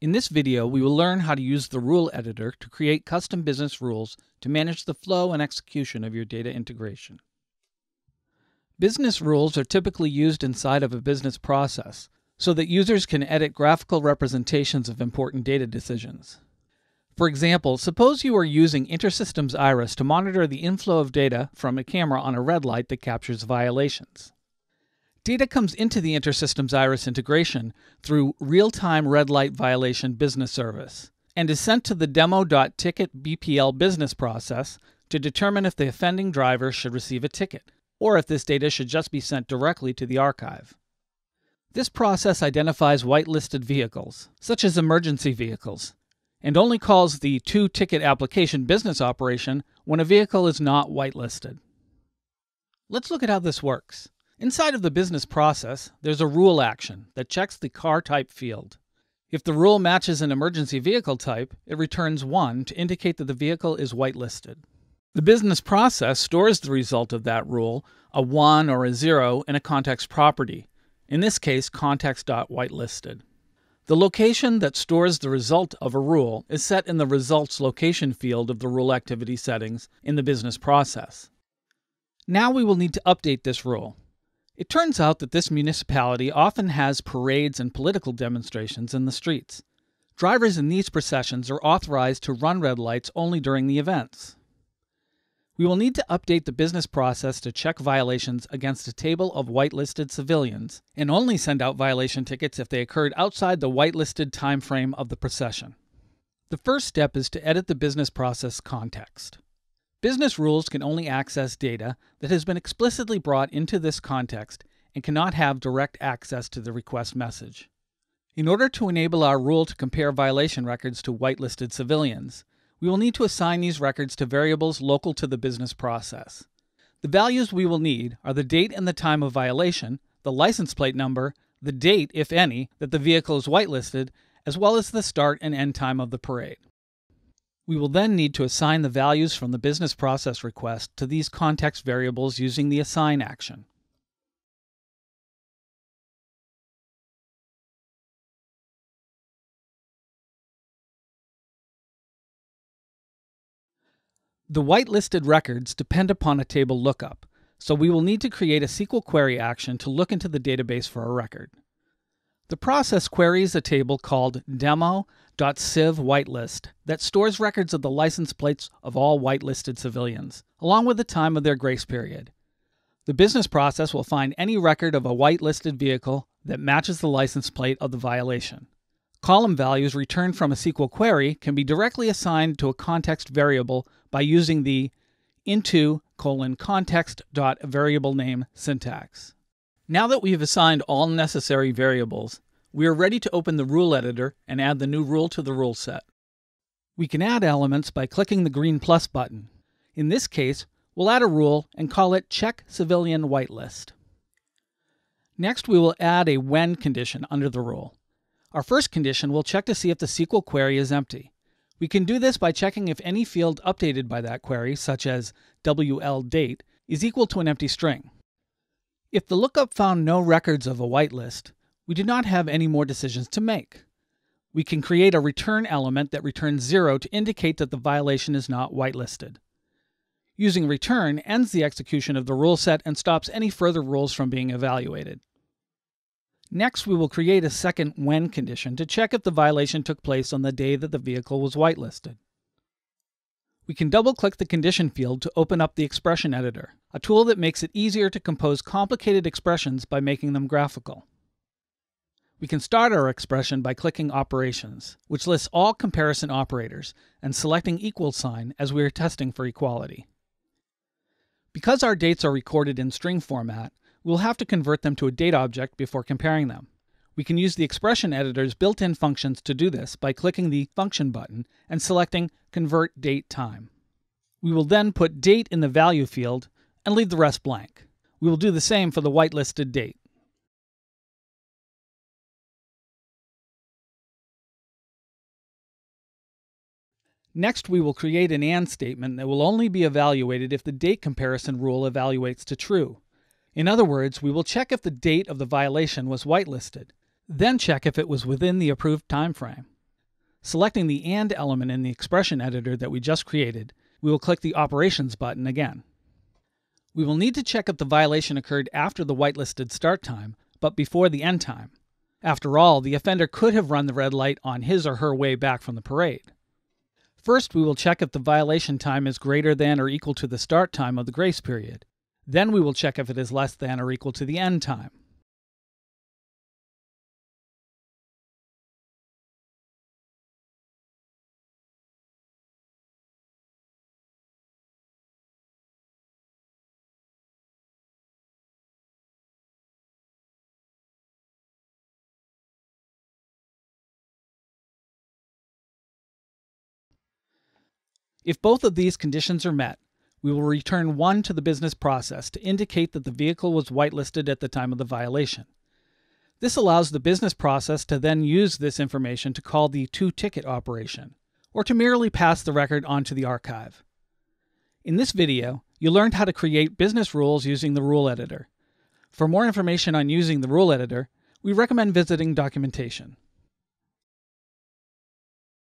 In this video, we will learn how to use the rule editor to create custom business rules to manage the flow and execution of your data integration. Business rules are typically used inside of a business process so that users can edit graphical representations of important data decisions. For example, suppose you are using InterSystems IRIS to monitor the inflow of data from a camera on a red light that captures violations. Data comes into the InterSystems IRIS integration through Real-Time Red Light Violation Business Service and is sent to the demo.ticket BPL business process to determine if the offending driver should receive a ticket, or if this data should just be sent directly to the archive. This process identifies whitelisted vehicles, such as emergency vehicles, and only calls the two ticket application business operation when a vehicle is not whitelisted. Let's look at how this works. Inside of the business process, there's a rule action that checks the car type field. If the rule matches an emergency vehicle type, it returns 1 to indicate that the vehicle is whitelisted. The business process stores the result of that rule, a 1 or a 0, in a context property, in this case context.whitelisted. The location that stores the result of a rule is set in the results location field of the rule activity settings in the business process. Now we will need to update this rule. It turns out that this municipality often has parades and political demonstrations in the streets. Drivers in these processions are authorized to run red lights only during the events. We will need to update the business process to check violations against a table of whitelisted civilians and only send out violation tickets if they occurred outside the whitelisted time frame of the procession. The first step is to edit the business process context. Business rules can only access data that has been explicitly brought into this context and cannot have direct access to the request message. In order to enable our rule to compare violation records to whitelisted civilians, we will need to assign these records to variables local to the business process. The values we will need are the date and the time of violation, the license plate number, the date, if any, that the vehicle is whitelisted, as well as the start and end time of the parade. We will then need to assign the values from the business process request to these context variables using the assign action. The whitelisted records depend upon a table lookup, so we will need to create a SQL query action to look into the database for a record. The process queries a table called demo.civ whitelist that stores records of the license plates of all whitelisted civilians, along with the time of their grace period. The business process will find any record of a whitelisted vehicle that matches the license plate of the violation. Column values returned from a SQL query can be directly assigned to a context variable by using the into colon context dot variable name syntax. Now that we have assigned all necessary variables, we are ready to open the rule editor and add the new rule to the rule set. We can add elements by clicking the green plus button. In this case, we'll add a rule and call it check civilian whitelist. Next, we will add a when condition under the rule. Our first condition will check to see if the SQL query is empty. We can do this by checking if any field updated by that query, such as WL date, is equal to an empty string. If the lookup found no records of a whitelist, we do not have any more decisions to make. We can create a return element that returns 0 to indicate that the violation is not whitelisted. Using return ends the execution of the rule set and stops any further rules from being evaluated. Next, we will create a second when condition to check if the violation took place on the day that the vehicle was whitelisted. We can double-click the condition field to open up the expression editor, a tool that makes it easier to compose complicated expressions by making them graphical. We can start our expression by clicking Operations, which lists all comparison operators, and selecting equal sign as we are testing for equality. Because our dates are recorded in string format, we'll have to convert them to a date object before comparing them. We can use the expression editor's built-in functions to do this by clicking the Function button and selecting Convert Date Time. We will then put date in the value field and leave the rest blank. We will do the same for the whitelisted date. Next, we will create an AND statement that will only be evaluated if the date comparison rule evaluates to true. In other words, we will check if the date of the violation was whitelisted then check if it was within the approved time frame. Selecting the AND element in the expression editor that we just created, we will click the Operations button again. We will need to check if the violation occurred after the whitelisted start time, but before the end time. After all, the offender could have run the red light on his or her way back from the parade. First, we will check if the violation time is greater than or equal to the start time of the grace period. Then we will check if it is less than or equal to the end time. If both of these conditions are met, we will return 1 to the business process to indicate that the vehicle was whitelisted at the time of the violation. This allows the business process to then use this information to call the to-ticket operation, or to merely pass the record onto the archive. In this video, you learned how to create business rules using the rule editor. For more information on using the rule editor, we recommend visiting documentation.